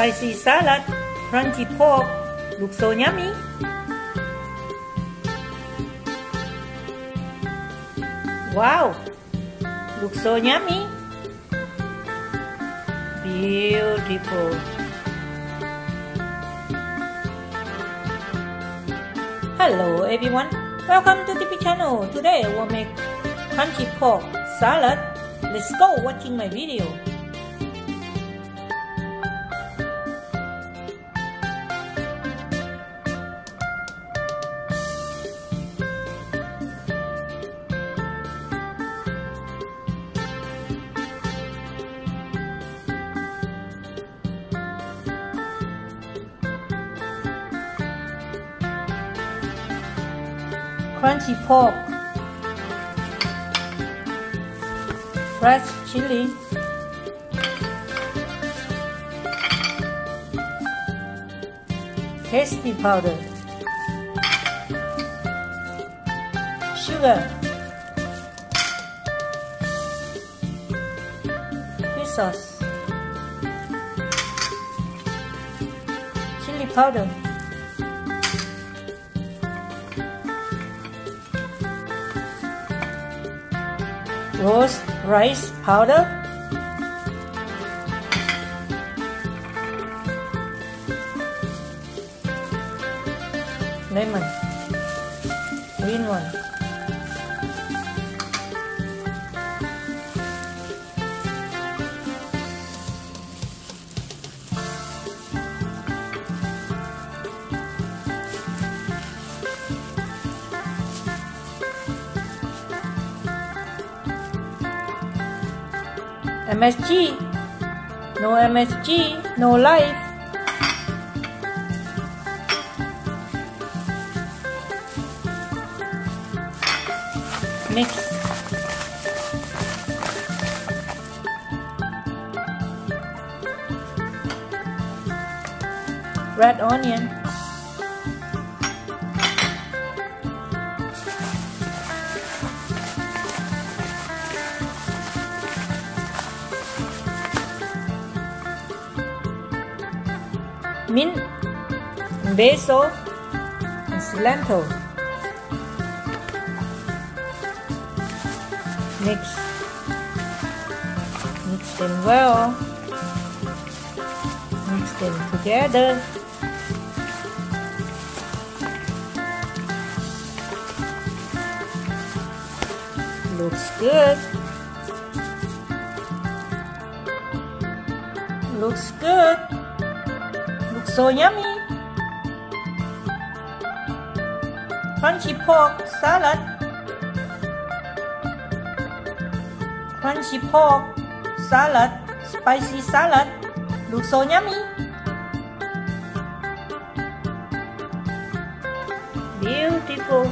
spicy salad, crunchy pork, look so yummy. Wow, look so yummy. Beautiful. Hello everyone, welcome to Tippy channel. Today I will make crunchy pork salad. Let's go watching my video. Crunchy pork, fresh chili, tasty powder, sugar, fish sauce, chili powder. Roast rice powder, lemon, green one, MSG. No MSG, no life. Mix. Red onion. Mint, basil, and cilantro. Mix. Mix them well. Mix them together. Looks good. Looks good so yummy! Crunchy pork salad. Crunchy pork salad, spicy salad. Looks so yummy! Beautiful!